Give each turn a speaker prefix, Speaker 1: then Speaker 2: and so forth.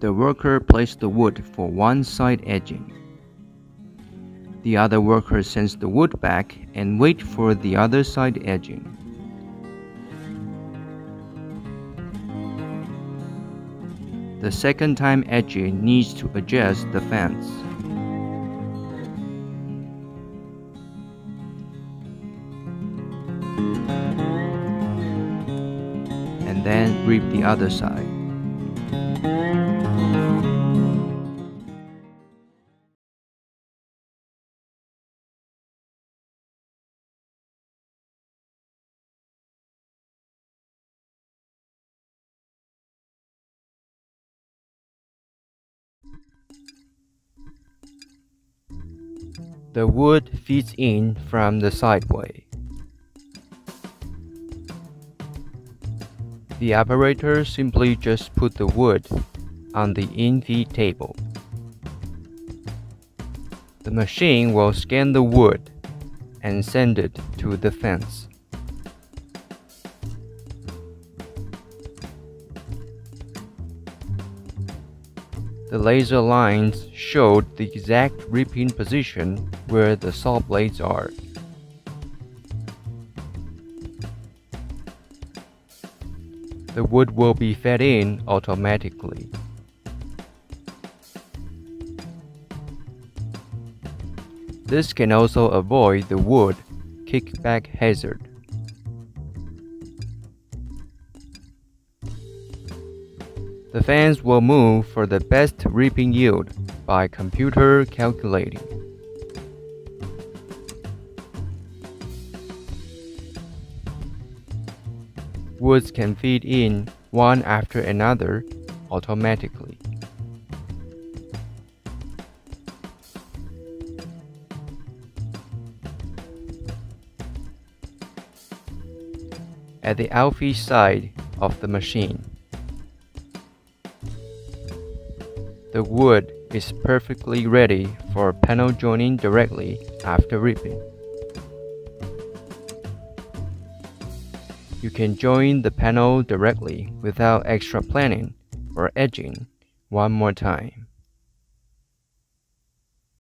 Speaker 1: The worker placed the wood for one side edging. The other worker sends the wood back and wait for the other side edging. The second time edging needs to adjust the fence. And then rip the other side. The wood feeds in from the sideway. The operator simply just put the wood on the in-feed table. The machine will scan the wood and send it to the fence. The laser lines showed the exact ripping position where the saw blades are. The wood will be fed in automatically. This can also avoid the wood kickback hazard. The fence will move for the best reaping yield by computer calculating. Woods can feed in one after another automatically. At the outfeed side of the machine, The wood is perfectly ready for panel joining directly after ripping. You can join the panel directly without extra planning or edging one more time.